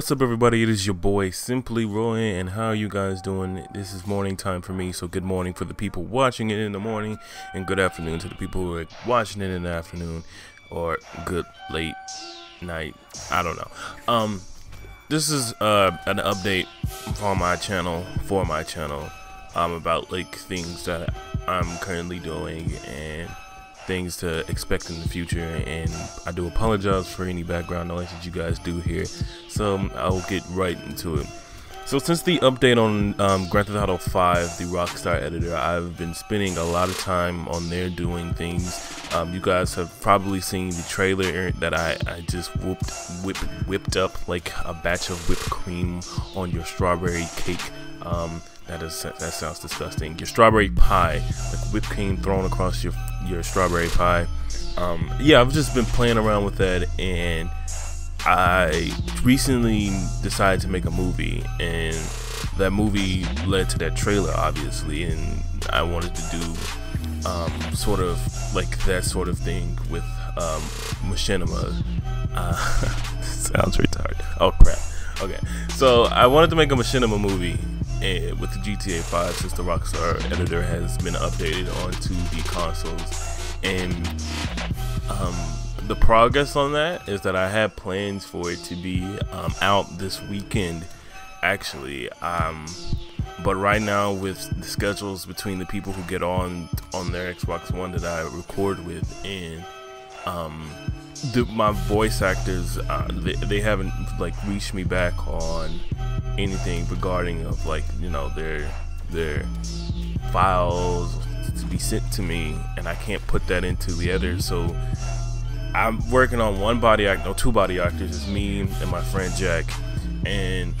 What's up, everybody? It is your boy SimplyRoii, and how are you guys doing? This is morning time for me, so good morning for the people watching it in the morning, and good afternoon to the people who are watching it in the afternoon, or good late night. I don't know. Um, this is uh an update on my channel for my channel, um about like things that I'm currently doing and things to expect in the future and I do apologize for any background noise that you guys do hear. So I'll get right into it. So since the update on um, Grand Theft Auto 5 the Rockstar editor I've been spending a lot of time on there doing things. Um, you guys have probably seen the trailer that I, I just whooped whip, whipped up like a batch of whipped cream on your strawberry cake. Um, that is that sounds disgusting. Your strawberry pie, like whipped cream thrown across your your strawberry pie. Um, yeah, I've just been playing around with that, and I recently decided to make a movie, and that movie led to that trailer, obviously, and I wanted to do um, sort of like that sort of thing with um, Machinima. Uh, sounds retarded. Oh crap. Okay, so I wanted to make a Machinima movie and with the GTA 5 since the Rockstar editor has been updated onto the consoles and um, the progress on that is that I have plans for it to be um, out this weekend actually um, but right now with the schedules between the people who get on on their Xbox One that I record with and um, the, my voice actors uh, they, they haven't like reached me back on anything regarding of like you know their their files to be sent to me and I can't put that into the editor so I'm working on one body act no two body actors. It's me and my friend Jack and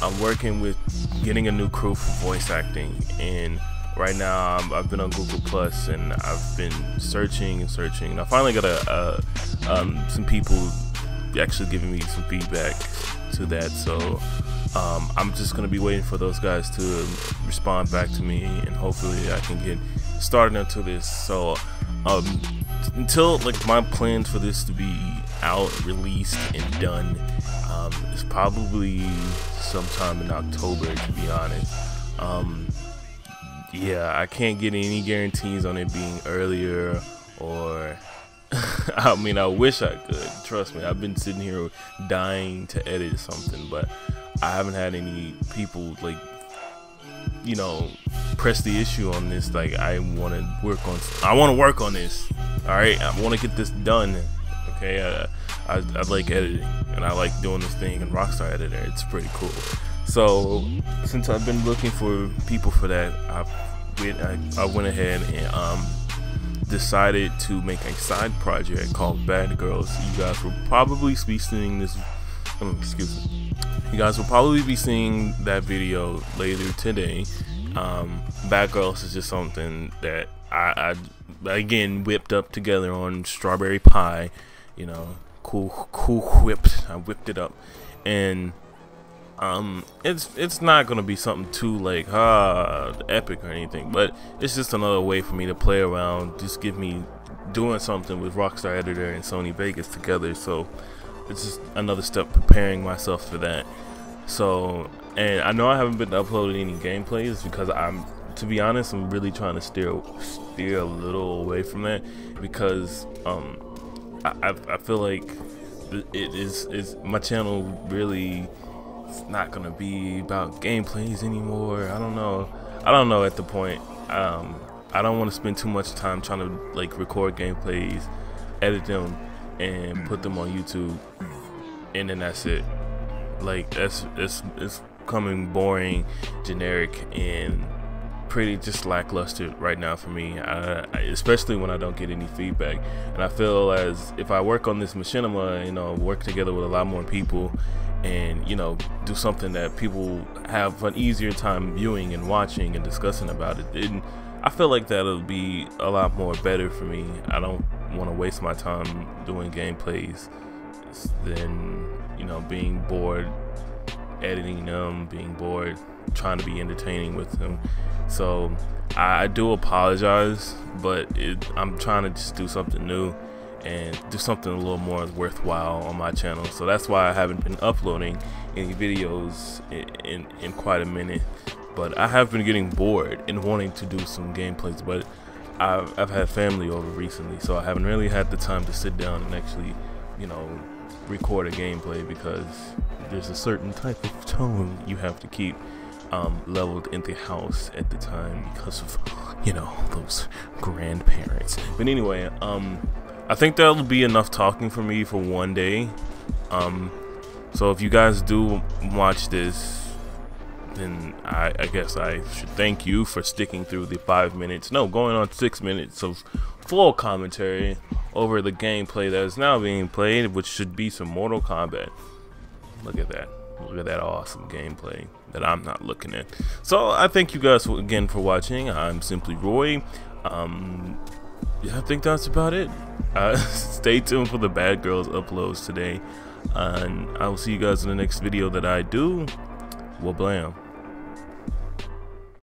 I'm working with getting a new crew for voice acting. And right now i have been on Google Plus and I've been searching and searching and I finally got a, a um, some people actually giving me some feedback to that. So um, I'm just gonna be waiting for those guys to respond back to me, and hopefully I can get started into this. So um, until like my plans for this to be out, released, and done um, is probably sometime in October, to be honest. Um, yeah, I can't get any guarantees on it being earlier or. I mean, I wish I could. Trust me, I've been sitting here dying to edit something, but I haven't had any people like you know press the issue on this. Like I want to work on I want to work on this all right? I want to get this done okay? I, I, I, like editing and I like doing this thing in Rockstar Editor it's pretty cool. So since I've been looking for people for that I went I, I went ahead and um decided to make a side project called Bad Girls you guys will probably be seeing this um, excuse me you guys will probably be seeing that video later today. Um, Bad Girls is just something that I, I again whipped up together on strawberry pie. You know, cool, cool whipped. I whipped it up, and um, it's it's not gonna be something too like ah epic or anything, but it's just another way for me to play around. Just give me doing something with Rockstar Editor and Sony Vegas together. So it's just another step preparing myself for that. So, and I know I haven't been uploading any gameplays because I'm, to be honest, I'm really trying to steer steer a little away from that because um, I, I feel like it is is my channel really it's not gonna be about gameplays anymore. I don't know. I don't know at the point. Um, I don't want to spend too much time trying to like record gameplays, edit them, and put them on YouTube, and then that's it. Like that's it's it's coming boring, generic, and pretty just lackluster right now for me. I, especially when I don't get any feedback, and I feel as if I work on this machinima, you know, work together with a lot more people, and you know, do something that people have an easier time viewing and watching and discussing about it. And I feel like that'll be a lot more better for me. I don't want to waste my time doing gameplays than you know being bored editing them being bored trying to be entertaining with them so I, I do apologize but it, I'm trying to just do something new and do something a little more worthwhile on my channel. So that's why I haven't been uploading any videos in, in, in quite a minute. But I have been getting bored and wanting to do some gameplays, but I've, I've had family over recently, so I haven't really had the time to sit down and actually, you know, record a gameplay because there's a certain type of tone you have to keep um, leveled in the house at the time because of, you know, those grandparents. But anyway, um, I think that'll be enough talking for me for one day. Um, so if you guys do watch this, then I, I, guess I should thank you for sticking through the five minutes, no, going on six minutes of full commentary over the gameplay that is now being played, which should be some Mortal Kombat. Look at that. Look at that awesome gameplay that I'm not looking at. So I thank you guys again for watching. I'm SimplyRoii. Um, yeah, I think that's about it. Uh, stay tuned for the Bad Girls uploads today. And I will see you guys in the next video that I do. Well, blam.